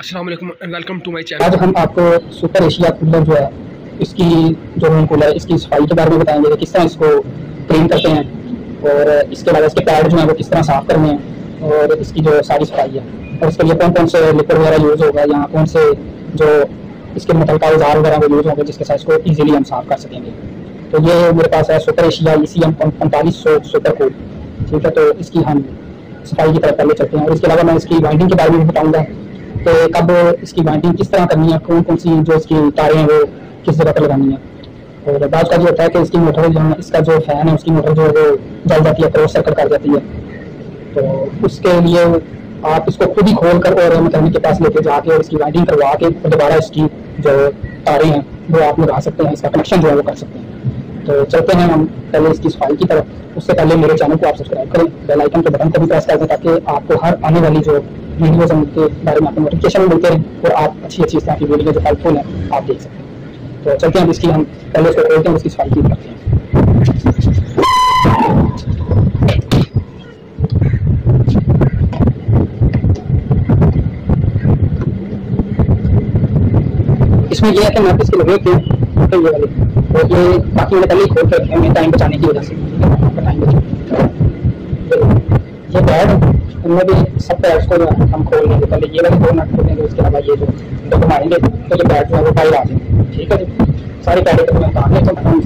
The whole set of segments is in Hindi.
अस्सलाम वालेकुम टू माय आज हम आपको सुपर एशिया कूलर जो है, इसकी जो मेन कूलर है, इसकी सफ़ाई के बारे में बताएँगे किस तरह इसको क्लीन करते हैं और इसके अलावा इसके पैड जो है वो किस तरह साफ़ करने हैं और इसकी जो सारी सफ़ाई है। और इसके लिए कौन कौन से लिक्विड वगैरह यूज़ होगा या कौन से जो इसके मुतलका औज़ार वगैरह वो यूज़ होंगे, जिसके साथ इसको ईजिली हम साफ़ कर सकेंगे। तो ये मेरे पास है super Asia E C M पैंतालीस सौ सुपर कूल ठीक है तो इसकी हम सफ़ाई की तरफ़ पहले चलते हैं और इसके अलावा मैं इसकी वाइंडिंग के बारे में भी बताऊँगा। तो कब इसकी वाइंडिंग किस तरह करनी है? कौन कौन सी जो इसकी तारें हैं, वो किस जगह पर लगानी है? और बाद का जो होता है कि इसकी मोटर जो है, इसका जो फ़ैन है, उसकी मोटर जो है, वो जल जाती है क्रॉस सर्कल कर जाती है। तो उसके लिए आप इसको खुद ही खोल कर और मैकेनिक के पास लेके जाके और इसकी वाइंडिंग करवा के दोबारा इसकी जो तारें हैं, वो आप लगा सकते हैं, इसका कनेक्शन जो है, वो कर सकते हैं। तो चलते हैं हम पहले इसकी सफ़ाई की तरफ़। उससे पहले मेरे चैनल को आप सब्सक्राइब करें। बेल आइकन के बटन को भी प्रेस कर दें ताकि आपको हर आने वाली जो वीडियोज़ उनके बारे में आपको नोटिफिकेशन मिलते हैं और आप अच्छी अच्छी तरह की वीडियो जो हेल्पफुल है, आप देख सकते हैं। तो चलते हैं इसकी हम पहले उसको खोलते हैं, उसकी सफ़ाई की करते हैं। इसमें ये है कि मैं इसके लगे थे तो ये वाले और ये बाकी मैंने पहले खोल के रखे हैं टाइम बचाने की वजह से। टाइम बचा ये बैड इनमें भी सब पैड्स को जो है हम खोल लेंगे पहले ये वाले दो नट खोलेंगे उसके अलावा ये जो इनको घुमाएँगे तो ये पैड जो है वो बाहर आ जाएँगे ठीक है जी सारी पैडें को मैं उतार लेता हूँ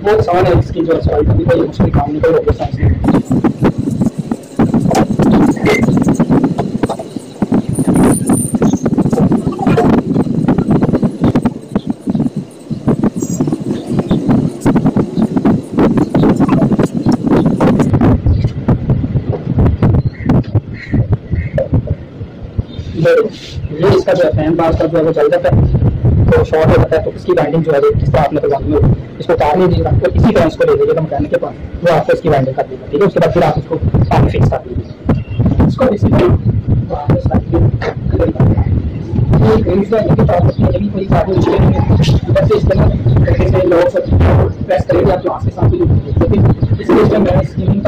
बहुत आसान है इसकी जो सफ़ाई करनी कोई मुश्किल काम नहीं कोई रोके साइंस नहीं ये ये इसका जो फ़ैन बार जो है वो जल जाता है। तो शॉर्ट हो जाता है तो इसकी बाइंडिंग जो है जिस तरह आपने लगानी होगी। इसको तार नहीं देगा तो इसी तरह इसको दे दीजिएगा मैकेनिक के पास वो आपको इसकी बाइंडिंग कर देगा, ठीक है? उसके बाद फिर आप इसको पानी फिक्स कर दीजिए। इसको इसी तरह तो आप इस तरह से कोई लोग प्रेस करेंगे आप ग्लास के साथ भी लेकिन मैंने स्कीमिंग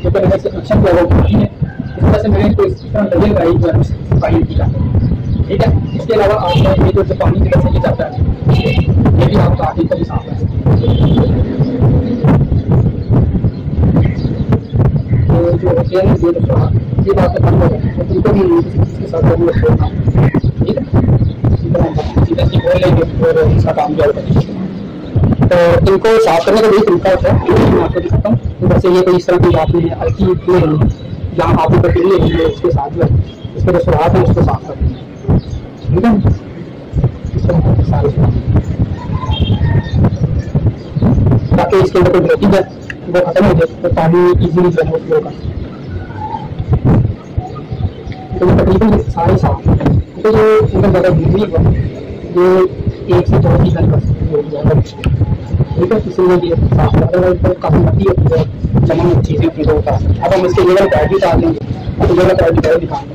क्योंकि मैंने इस तरह से मैंने इसको इस तरह फ़ाइल की ठीक है? इसके अलावा आपने ये जो पानी की जाता है। ये भी आप काफ़ी कभी साफ़ कर सकते हैं। तो जो ये तो ये बात हो है। इनको भी इसके साथ ज़रूर ठीक है? बोल लेंगे और इसका काम तो इनको साफ़ करने का वही तरीका होता है। मैं आपको दिखाता हूँ। तो वैसे ये कोई इस तरह की बात नहीं है। हल्की है जहाँ आप उसके साथ है इसके जो सुराख है, उसको साफ़ कर देंगे सारे सुराख इसके अंदर कोई ब्रेकिंग है? वो खत्म हो जाए तो पानी इजीली जो है फ्लो कर तो तकरीबन सारे साफ़ तो जो इनका ज़्यादा बिजली हुआ। ये एक से दो ही सकते ज़्यादा ठीक है, इसलिए ये साफ़ तो काफ़ी मट्टी होती है जमा चीज़ें दो उतार अब हम इसके ये वाला पैड भी उतार लेंगे तो ये वाला पैड भी पहले दिखाएँगे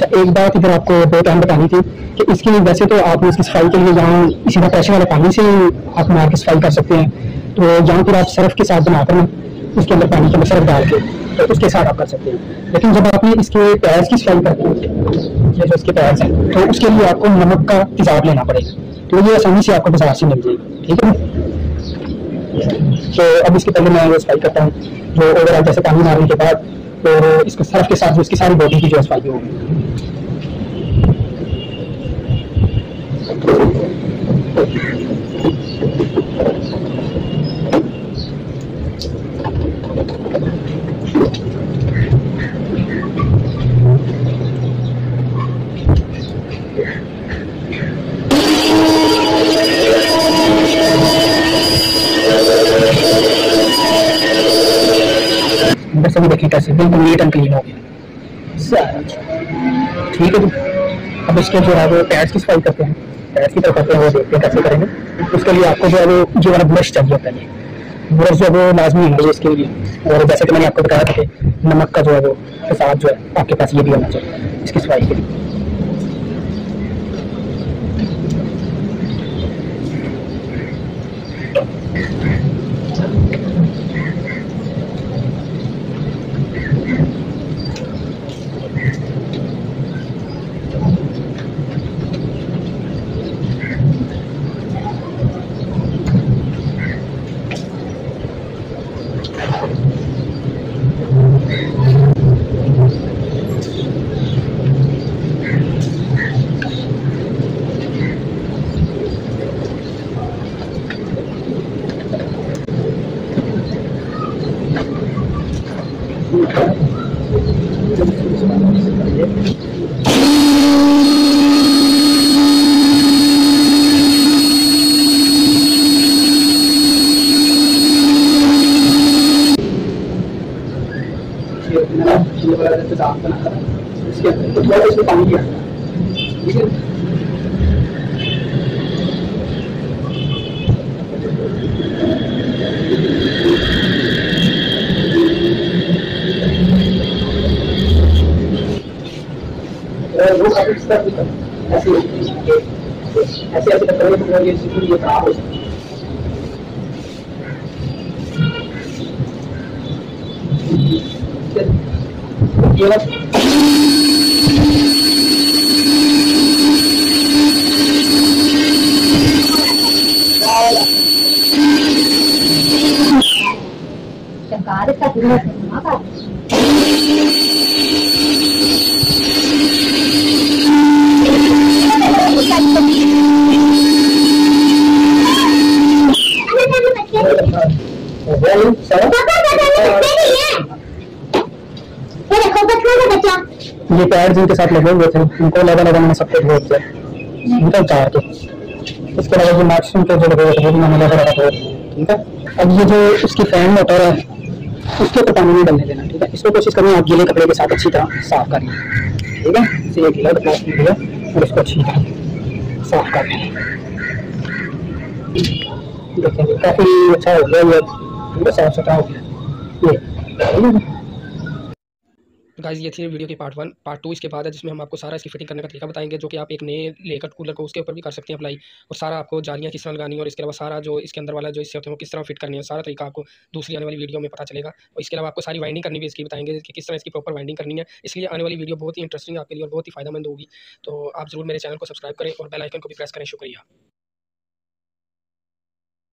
एक बात इधर आपको दो टाइम बतानी थी कि इसकी वैसे तो आप इसकी सफ़ाई के लिए यहाँ इसी तरह प्रेशर वाले पानी से आप मार के सफ़ाई कर सकते हैं। तो यहाँ पर आप सर्फ के साथ बनाकर ना, उसके अंदर पानी के अंदर सर्फ डाल के तो उसके साथ आप कर सकते हैं। लेकिन जब आपने इसके पैर की सफ़ाई करते हैं, ये जो इसके पैर हैं तो उसके लिए आपको नमक का तेजाब लेना पड़ेगा। तो ये आसानी से आपको बाज़ार से मिल जाएगी, ठीक है तो अब इसके पहले मैं सफ़ाई करता हूँ। जो ओवरऑल जैसे पानी मारने के बाद तो इसके सर्फ के साथ जो इसकी सारी बॉडी की जो सफ़ाई होगी कैसे बिल्कुल नीट एंड क्लीन हो गया। ठीक है अब इसके जो है वो पैड्स की सफ़ाई करते हैं? की तरफ़ हैं वो देखते हैं, कैसे करेंगे। उसके लिए आपको जो है वो, जो है ब्रश चाहिए है। ब्रश जो है वो लाजमी होना चाहिए इसके लिए। और जैसे कि मैंने आपको बताया था कि नमक का जो है वो साथ जो है आपके पास ये भी होना चाहिए, इसकी सफ़ाई के लिए। पानी दिया ठीक है? वो काफ़ी इस तरह से ऐसे ऐसे ऐसे करेंगे तो ये ये खराब हो सकती है सरकार इसका पूरा जिनके साथ लगे हुए थे, उनको लगा लगा मैंने सबको धो दिया उनका उतार के इसके अलावा जो मैक्सिमम के जो लगे हुए थे, वो भी मैंने लगा धो ठीक है? अब ये जो इसकी फ़ैन मोटर है उसके ऊपर पानी नहीं डलने देना, ठीक है? इसको कोशिश करें आप गीले कपड़े के साथ अच्छी तरह साफ़ कर लें। ठीक है? इसे ये गीला प्लास्टिक लिया और इसको अच्छी तरह साफ़ कर लें। देखेंगे, काफ़ी अच्छा हो गया ये। साफ़ सुथरा हो गया। ये। गाइस ये थी वीडियो की पार्ट वन पार्ट टू इसके बाद है, जिसमें हम आपको सारा इसकी फिटिंग करने का तरीका बताएँगे, जो कि आप एक नए लेकर कूलर को उसके ऊपर भी कर सकते हैं अप्लाई और सारा आपको जालियाँ किस तरह लगानी और इसके अलावा सारा जो इसके अंदर वाला जो इससे होते हैं, वो किस तरह फिट करनी है, सारा तरीका आपको दूसरी आने वाली वीडियो में पता चलेगा। और इसके अलावा आपको सारी वाइंडिंग करनी भी इसकी बताएँगे, कि किस तरह इसकी प्रॉपर वाइंडिंग करनी है। इसलिए आने वाली वीडियो बहुत ही इंटरेस्टिंग आपके लिए और बहुत ही फ़ायदेमंद होगी। तो आप ज़रूर मेरे चैनल को सब्सक्राइब करें और बेल आइकन को भी प्रेस करें। शुक्रिया।